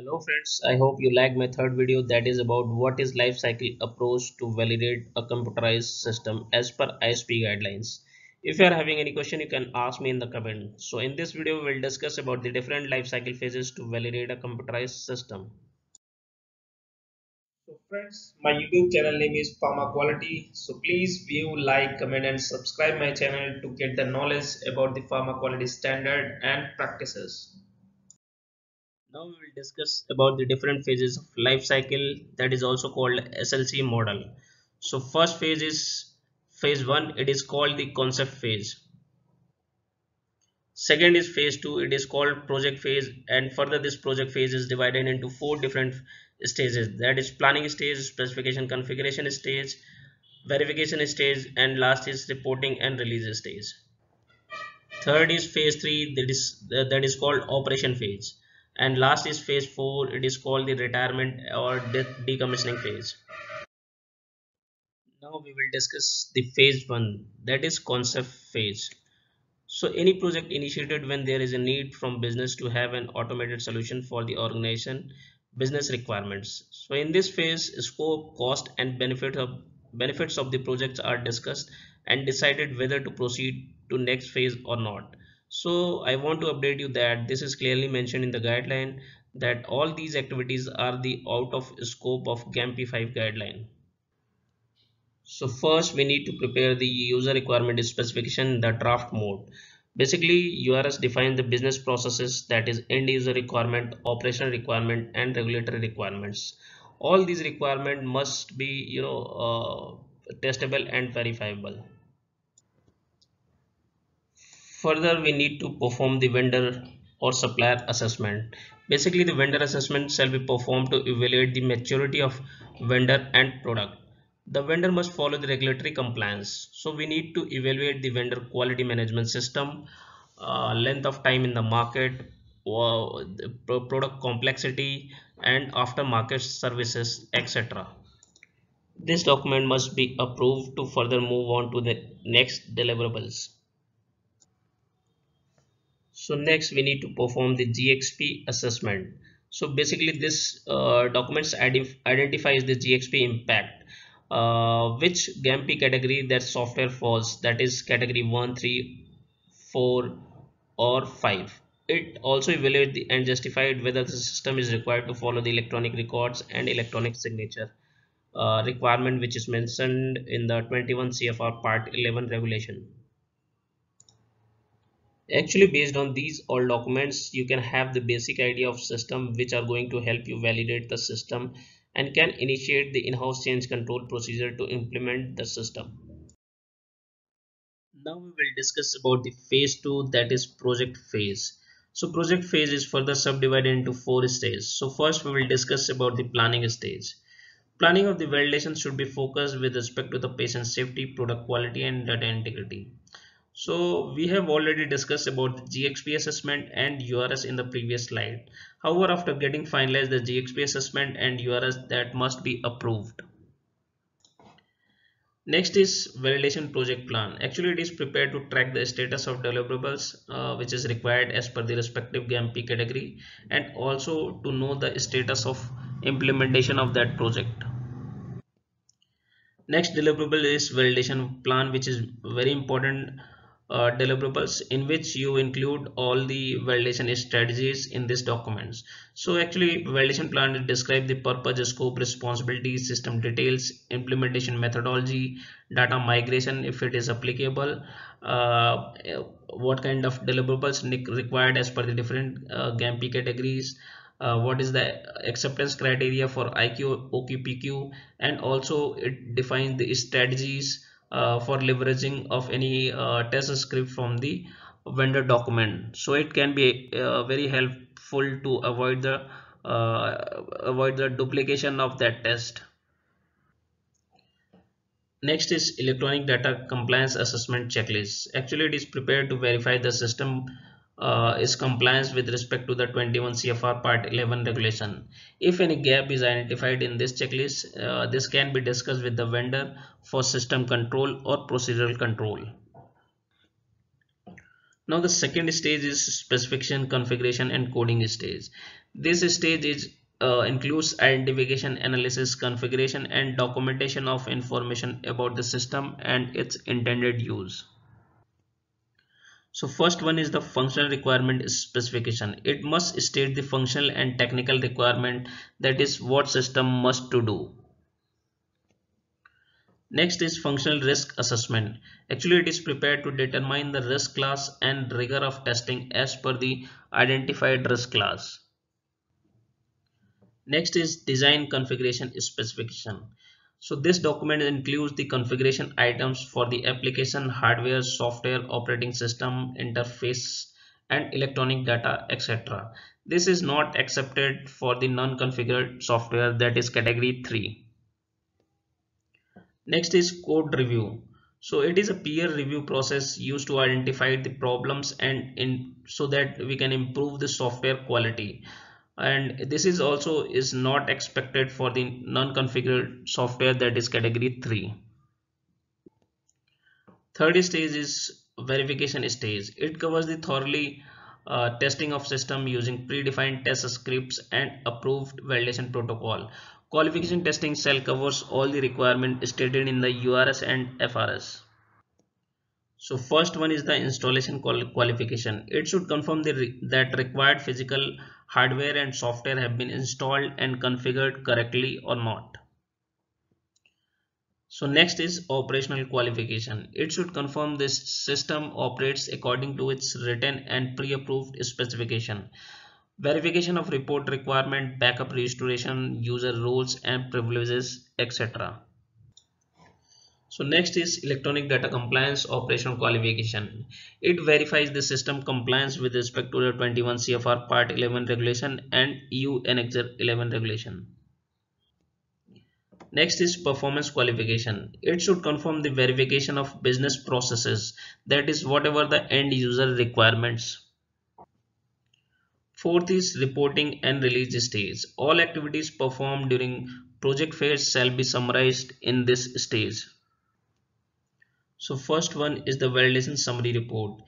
Hello friends, I hope you like my third video that is about what is life cycle approach to validate a computerized system as per ISPE guidelines. If you are having any question you can ask me in the comment. So in this video we will discuss about the different life cycle phases to validate a computerized system. So friends, my YouTube channel name is Pharma Quality. So please view, like, comment and subscribe my channel to get the knowledge about the pharma quality standard and practices. Now we will discuss about the different phases of life cycle that is also called SLC model. So first phase is phase 1 it is called the concept phase. Second is phase 2 it is called project phase and further this project phase is divided into four different stages that is planning stage specification configuration stage verification stage and last is reporting and release stage third is phase 3 that is that is called operation phase and last is phase 4 it is called the retirement or de decommissioning phase. Now we will discuss the phase 1 that is concept phase. So any project initiated when there is a need from business to have an automated solution for the organization business requirements. So in this phase scope cost and benefit of benefits of the projects are discussed and decided whether to proceed to next phase or not so i want to update you that this is clearly mentioned in the guideline that all these activities are the out of scope of GAMP 5 guideline so first we need to prepare the user requirement specification the draft mode Basically, URS defines the business processes that is end user requirement, operational requirement and regulatory requirements. All these requirements must be you know uh, testable and verifiable. Further, we need to perform the vendor or supplier assessment. Basically, the vendor assessment shall be performed to evaluate the maturity of vendor and product. The vendor must follow the regulatory compliance. So we need to evaluate the vendor quality management system uh, length of time in the market the product complexity and aftermarket services etc this document must be approved to further move on to the next deliverables so next we need to perform the GXP assessment. So basically this uh, documents identifies the GXP impact uh, which GAMP category that software falls that is category 1 3 4 or 5 it also evaluates the, and justified whether the system is required to follow the electronic records and electronic signature uh, requirement which is mentioned in the 21 CFR part 11 regulation actually based on these all documents you can have the basic idea of system which are going to help you validate the system and can initiate the in-house change control procedure to implement the system. Now we will discuss about the phase 2 that is project phase. So project phase is further subdivided into four stages. So first we will discuss about the planning stage. Planning of the validation should be focused with respect to the patient safety, product quality and data integrity. So we have already discussed about GXP assessment and URS in the previous slide. However, after getting finalized the GXP assessment and URS that must be approved. Next is validation project plan. Actually, it is prepared to track the status of deliverables uh, which is required as per the respective GAMP category and also to know the status of implementation of that project. Next deliverable is validation plan which is very important uh, deliverables in which you include all the validation strategies in these documents. So actually validation plan describe the purpose scope responsibilities system details implementation methodology data migration if it is applicable uh, what kind of deliverables required as per the different uh, GAMP categories uh, what is the acceptance criteria for IQ, OQPQ and also it defines the strategies for leveraging of any uh, test script from the vendor document. So it can be uh, very helpful to avoid the uh, avoid the duplication of that test. Next is electronic data compliance assessment checklist. Actually it is prepared to verify the system uh, is compliance with respect to the 21 CFR part 11 regulation. If any gap is identified in this checklist, uh, this can be discussed with the vendor for system control or procedural control. Now the second stage is specification, configuration and coding stage. This stage is uh, includes identification, analysis, configuration, and documentation of information about the system and its intended use. So first one is the functional requirement specification. It must state the functional and technical requirement that is what system must to do. Next is functional risk assessment. Actually it is prepared to determine the risk class and rigor of testing as per the identified risk class. Next is design configuration specification. So this document includes the configuration items for the application, hardware, software, operating system, interface and electronic data, etc. This is not accepted for the non-configured software that is category 3. Next is code review. So it is a peer review process used to identify the problems and in so that we can improve the software quality and this is also is not expected for the non-configured software that is category 3 third stage is verification stage. It covers the thoroughly uh, testing of system using predefined test scripts and approved validation protocol. Qualification testing cell covers all the requirement stated in the urs and frs so first one is the installation qualification. It should confirm the, that required physical hardware and software have been installed and configured correctly or not. So next is operational qualification. It should confirm this system operates according to its written and pre-approved specification. Verification of report requirement, backup restoration, user roles and privileges, etc. So next is electronic data compliance operational qualification. It verifies the system compliance with respect to the 21 CFR Part 11 regulation and EU Annex 11 regulation. Next is performance qualification. It should confirm the verification of business processes that is whatever the end user requirements. Fourth is reporting and release stage. All activities performed during project phase shall be summarized in this stage. So first one is the validation summary report.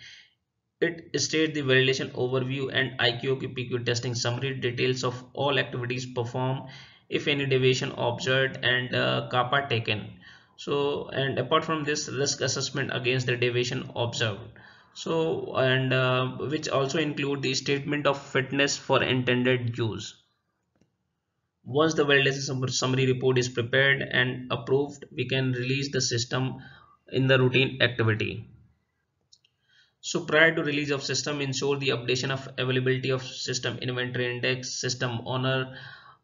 It states the validation overview and IQOQ testing summary details of all activities performed, if any deviation observed and uh, CAPA taken. So and apart from this risk assessment against the deviation observed. So and uh, which also include the statement of fitness for intended use. Once the validation summary report is prepared and approved, we can release the system in the routine activity. So prior to release of system, ensure the updation of availability of system inventory index, system owner,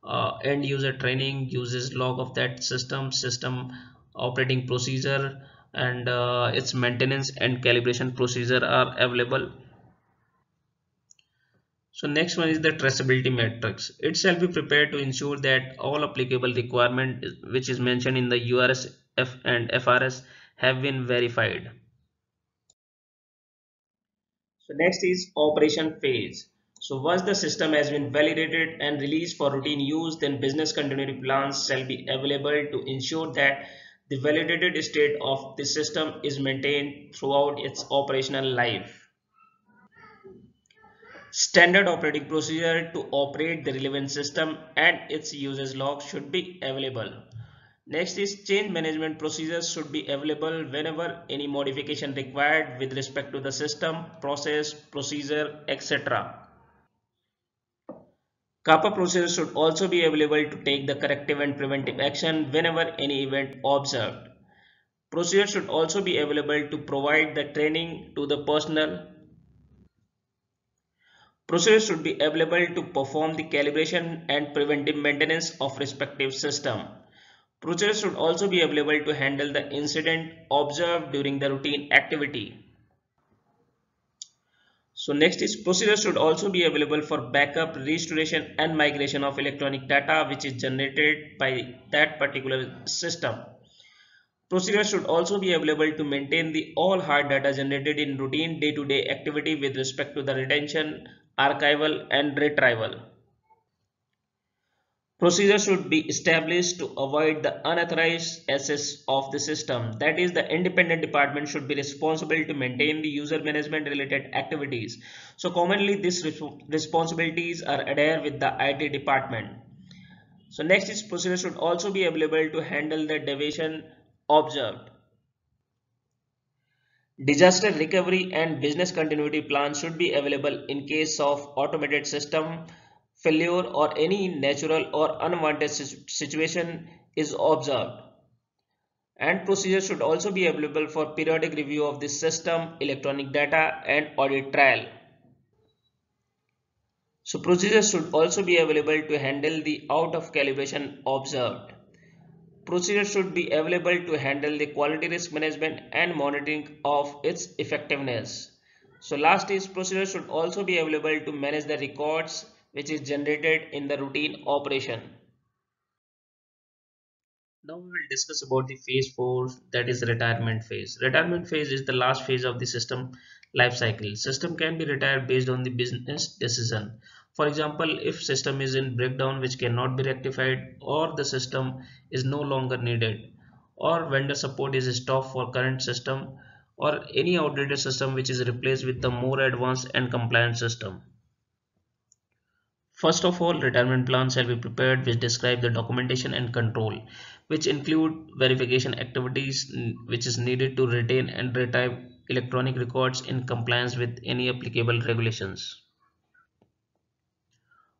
uh, end user training, uses log of that system, system operating procedure and uh, its maintenance and calibration procedure are available. So next one is the traceability matrix. It shall be prepared to ensure that all applicable requirement which is mentioned in the URS F and FRS have been verified. So next is operation phase. So once the system has been validated and released for routine use, then business continuity plans shall be available to ensure that the validated state of the system is maintained throughout its operational life. Standard operating procedure to operate the relevant system and its usage log should be available. Next is change management procedures should be available whenever any modification required with respect to the system, process, procedure, etc. CAPA procedures should also be available to take the corrective and preventive action whenever any event observed. Procedures should also be available to provide the training to the personnel. Procedures should be available to perform the calibration and preventive maintenance of respective system. Procedures should also be available to handle the incident observed during the routine activity. So next is procedures should also be available for backup, restoration and migration of electronic data which is generated by that particular system. Procedures should also be available to maintain the all hard data generated in routine day-to-day -day activity with respect to the retention, archival and retrieval. Procedure should be established to avoid the unauthorized access of the system. That is, the independent department should be responsible to maintain the user management related activities. So commonly these responsibilities are adhered with the IT department. So next is procedure should also be available to handle the deviation observed. Disaster recovery and business continuity plans should be available in case of automated system failure or any natural or unwanted situation is observed. And procedures should also be available for periodic review of the system, electronic data and audit trail. So procedures should also be available to handle the out of calibration observed. Procedures should be available to handle the quality risk management and monitoring of its effectiveness. So last is procedures should also be available to manage the records which is generated in the routine operation. Now we will discuss about the phase 4 that is retirement phase. Retirement phase is the last phase of the system life cycle. System can be retired based on the business decision. For example, if system is in breakdown which cannot be rectified or the system is no longer needed or vendor support is stopped for current system or any outdated system which is replaced with the more advanced and compliant system. First of all, retirement plans shall be prepared which describe the documentation and control, which include verification activities which is needed to retain and retire electronic records in compliance with any applicable regulations.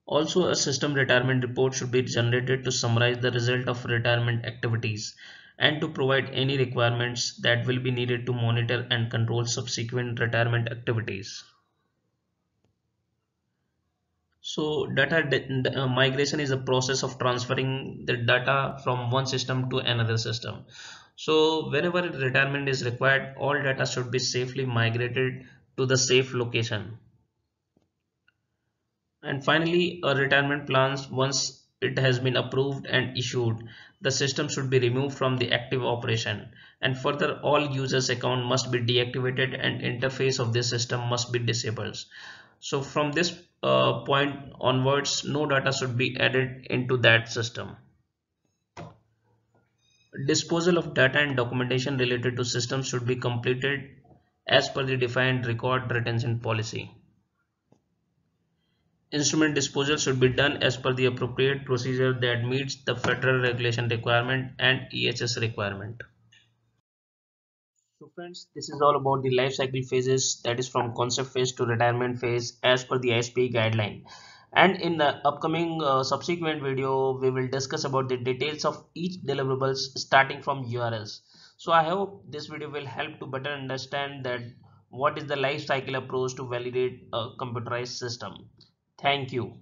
Also, a system retirement report should be generated to summarize the result of retirement activities and to provide any requirements that will be needed to monitor and control subsequent retirement activities. So data uh, migration is a process of transferring the data from one system to another system. So whenever retirement is required, all data should be safely migrated to the safe location. And finally, a retirement plans once it has been approved and issued, the system should be removed from the active operation. And further, all users account must be deactivated and interface of this system must be disabled. So from this uh, point onwards no data should be added into that system. Disposal of data and documentation related to systems should be completed as per the defined record retention policy. Instrument disposal should be done as per the appropriate procedure that meets the federal regulation requirement and EHS requirement so friends, this is all about the life cycle phases that is from concept phase to retirement phase as per the ISPE guideline. And in the upcoming uh, subsequent video, we will discuss about the details of each deliverables starting from URS. So I hope this video will help to better understand that what is the life cycle approach to validate a computerized system. Thank you.